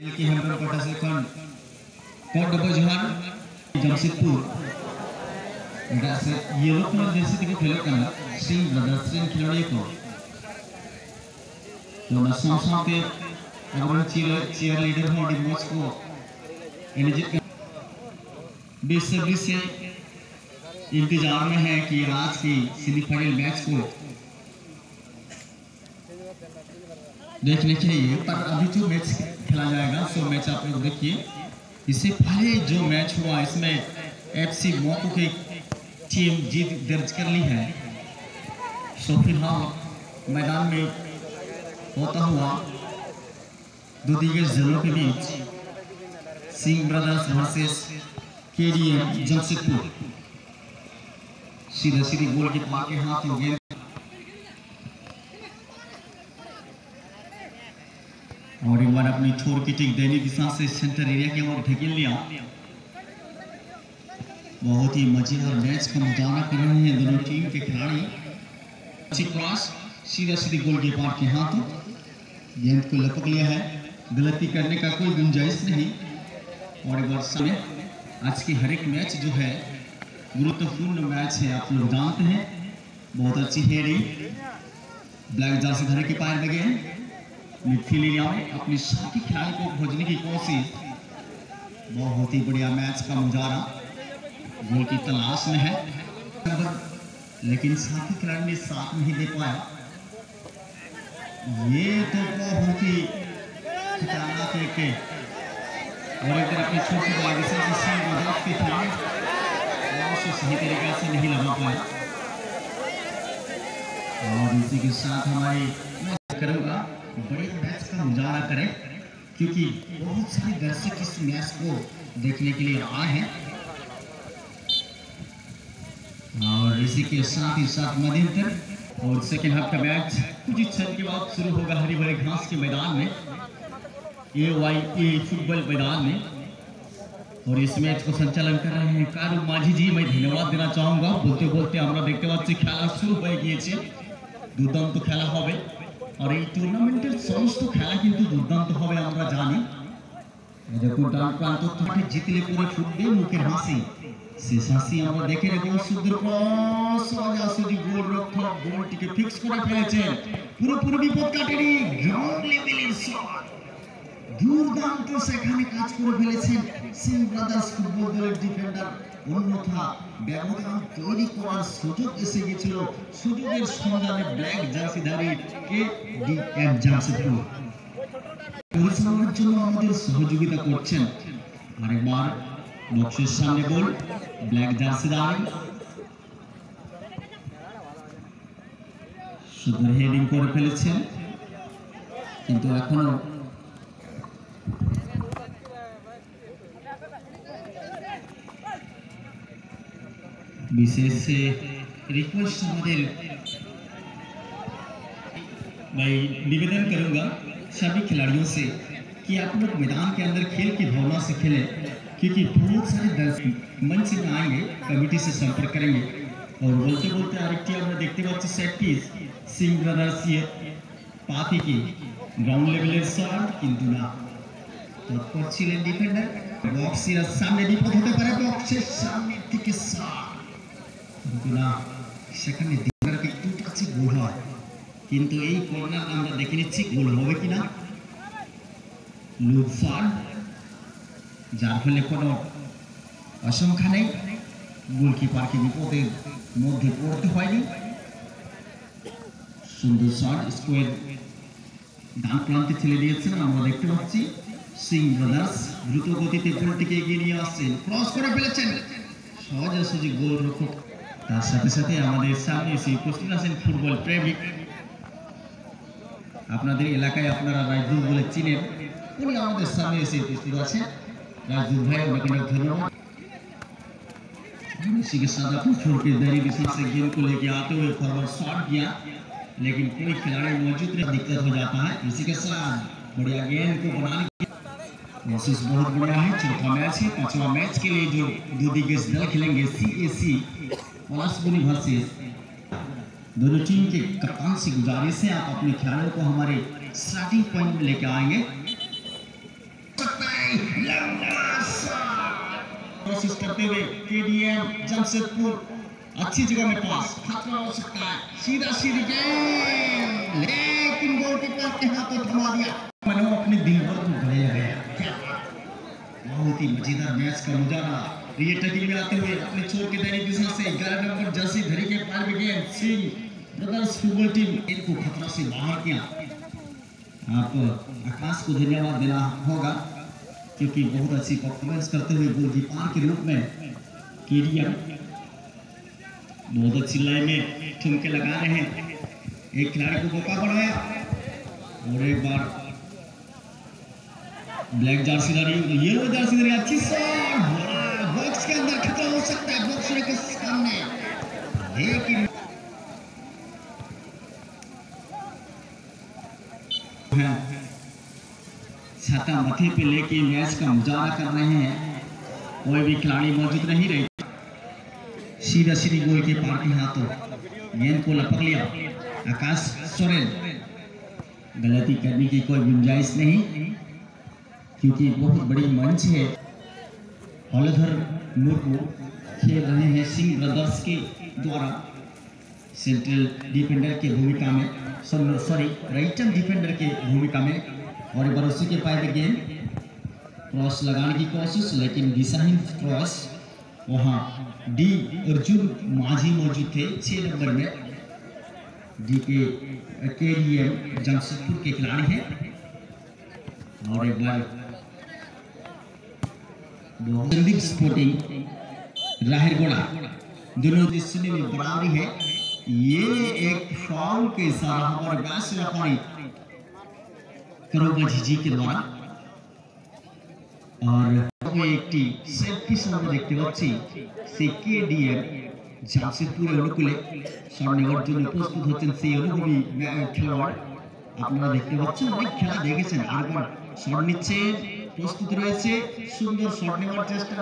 की हेमरम कोटा से कौन? कौन डबल जहान, जमशेदपुर। एटा से येलो कलर जर्सी तक खेले कना सिंह ब्रदर्स रेन खिलाड़ी को। तो ना सम के अगर चीयर चीयर लीडर है डी मैच को एनर्जी बेसब्री से इंतज़ार में है कि आज की सेमीफाइनल मैच को देखने के लिए पर अभी जो मैच खेला जाएगा सो मैच आप लोग देखिए। इससे पहले जो मैच हुआ, इसमें एफसी मोको की टीम जीत दर्ज कर ली है। सो फ़िलहाल मैदान में होता हुआ दो दिग्गज दलों के बीच Singh brothers versus KDM Jamshedpur सीधा सीधी गोल की मार के हाथ में गेंद और एक बार अपनी छोर की टिक देने की साथ से सेंटर एरिया के ओर ढकेल लिया। बहुत ही मज़ेदार मैच का मुजाहरा कर रहे हैं दोनों टीम के खिलाड़ी। अच्छी क्रॉस सीधा सीधी गोल के हाथ। गेंद को लपक लिया है। गलती करने का कोई गुंजाइश नहीं। और एक बार समय आज की हर एक मैच जो है, गुरुत्वपूर्ण मैच है। आप लोग जानते हैं। बहुत अच्छी हेडिंग ब्लैक जर्सी धरे के पार लगे हैं। मिडफील्ड एरिया में अपने साथी खिलाड़ी को खोजने की कोशिश। बहुत ही बढ़िया मैच का मुजारा गोल की तलाश में है। लेकिन साथी खिलाड़ी ने साथ नहीं दे पाया। ये तो बहुत ही खतरनाक एक और इधर अपनी छोटी बागी से जिससे मदद के सही तरीके से नहीं लगा पाया। और इसी के साथ हमारी करूँगा। बड़े मैच का उजाला करें, क्योंकि बहुत सारे दर्शक इस मैच को देखने के लिए आए हैं। और इसी के साथ ही साथ मध्यंतर और सेकेंड हाफ़ का मैच कुछ क्षण के बाद शुरू होगा हरी भरे घास के मैदान में ए वाई ए फुटबॉल मैदान में। और इस मैच को संचालन कर रहे हैं कारू माझी जी। मैं धन्यवाद देना चाहूँगा। बोलते बोलते हमारा देखते पासी खेला शुरू हो गई दुर्दान्त तो खेला আর এই টুর্নামেন্টের সমস্ত খেলা কিন্তু দুর্দান্ত হবে, আমরা জানি। থেকে জিতলে পরে ফুটবে মুখের হাসি। শেষ হাসি আমরা দেখে গোলটিকে ফিক্স করে পুরোপুরি বিপদ কাটেনি দুর্দান্ত সেখানে কাজ করে ফেলেছেন সিং ব্রাদার্স ফুটবল দলের ডিফেন্ডার অন্যথা ব্যবধান তৈরি করার সুযোগ এসে গেছিল সুযোগের সন্ধানে ব্ল্যাক জার্সিধারী কে ডি এম পরিচালনার জন্য আমাদের সহযোগিতা করছেন আরেকবার বক্সের সামনে গোল ব্ল্যাক জার্সিধারী। সুন্দর হেডিং করে ফেলেছেন, কিন্তু এখনও विशेष रिक्वेस्ट हमारे मैं निवेदन करूंगा सभी खिलाड़ियों से कि आप लोग मैदान के अंदर खेल की भावना से खेलें क्योंकि बहुत सारे दर्शक मंच में आएंगे कमेटी से संपर्क करेंगे और बोलते बोलते आरेकटी আমরা দেখতে পাচ্ছি সেট পিস সিং ব্রাদার্স পাথি কি গ্রাউন্ড লেভেলের শট কিন্তু না তৎপর ছিলেন ডিফেন্ডার বক্সের সামনে বিপদ হতে পারে বক্সের সামনের দিকে শট কিন্তু না, সেখানে দিনারকে একটু কাছে গোল হয়। কিন্তু এই কর্নার আমরা দেখে নিচ্ছি, গোল হবে কিনা? লুৎফার, যার ফলে কোনো আশঙ্কা নেই। গোলকিপারকে বিপদের মধ্যে পড়তে হয়নি। সুন্দর শট, স্কোয়ার ডান প্রান্তে ঠেলে দিয়েছেন আমরা দেখতে পাচ্ছি। সিং ব্রাদার্স দ্রুত গতিতে গোলটিকে এগিয়ে নিয়ে আসছেন। ক্রস করে ফেলেছেন। সহজাসহজি গোল রক্ষক তার সাথে সাথে আমাদের সামনে এসে উপস্থিত আছেন ফুটবল প্রেমিক আপনাদের এলাকায় আপনারা রাজদূত বলে চিনেন উনি আমাদের সামনে এসে উপস্থিত আছেন राजदूत भाई उनका अनेक धन्यवाद इसी के साथ अपने छोड़ के दरी दिशा से गेंद को लेके आते हुए फॉरवर्ड शॉट किया लेकिन कोई खिलाड़ी मौजूद नहीं दिक्कत हो जाता है इसी के साथ बढ़िया गेंद को बनाने मैसेज बहुत बड़ा है चौथा मैच है पांचवा मैच के लिए जो दो दिग्गज दल खेलेंगे सी ए सी पलास वर्सेस दोनों टीम के कप्तान से गुजारिश है, आप अपने ख्यालों को हमारे स्टार्टिंग पॉइंट में लेकर आएँगे। कोशिश करते हुए केडीएम जमशेदपुर अच्छी जगह में पास। खतरा हो सकता है। सीधा सीधी लेकिन गोलकीपर के हाथों थमा दिया। मैंने अपने दिल भर बहुत ही मज़ेदार मैच का नज़ारा ये टकिंग में आते हुए अपने छोर के दैनिक दिशा से 11 नंबर जर्सी धरी के पार गेंद सिंह ब्रदर्स फुटबॉल टीम इनको खतरा से बाहर किया। आप, आकाश को धन्यवाद देना होगा, क्योंकि बहुत अच्छी परफॉर्मेंस करते हुए गोलकीपर के रूप में केरिया बहुत अच्छी लाइन में ठुमके लगा रहे हैं। एक खिलाड़ी को मौका बढ़ाया और एक बार ब्लैक जर्सी धारी, येलो जर्सी धारी, अच्छी शॉट बॉक्स के अंदर खतरा हो सकता है बॉक्स के सामने। लेकिन छाता मथे पे लेके मैच का मुजाहरा कर रहे हैं। कोई भी खिलाड़ी मौजूद नहीं रहे। सीधा सीधी गोल के पार के हाथों गेंद को लपक लिया। आकाश सोरेन। गलती करने की कोई गुंजाइश नहीं। क्योंकि बहुत बड़ी मंच है। हलधर मुर्मू खेल रहे हैं सिंह ब्रदर्स के द्वारा। सेंट्रल डिफेंडर की भूमिका में, सॉरी राइट डिफेंडर की भूमिका में और एक बार उसी के पाए गेंद क्रॉस लगाने की कोशिश, लेकिन दिशाहीन क्रॉस वहाँ डी अर्जुन माझी मौजूद थे छः नंबर में। डी के के लिए जमशेदपुर के खिलाड़ी हैं। और एक बार संदीप स्पोर्टिंग राहिरगोड़ा दोनों दृश्य में बराबरी है ये एक फाउल के इशारा हमारे व्यास व्यापारी करोगा झिझी के द्वारा আর একটি সেলফি সঙ্গে দেখতে পাচ্ছি সে কেডিএম জামশেদপুরের অনুকূলে শট নেওয়ার জন্য প্রস্তুত হচ্ছেন সেই অনুভবী খেলোয়াড় আপনারা দেখতে পাচ্ছেন অনেক খেলা দেখেছেন আরবার শট নিচ্ছে প্রস্তুত রয়েছে সুন্দর শট নেওয়ার চেষ্টা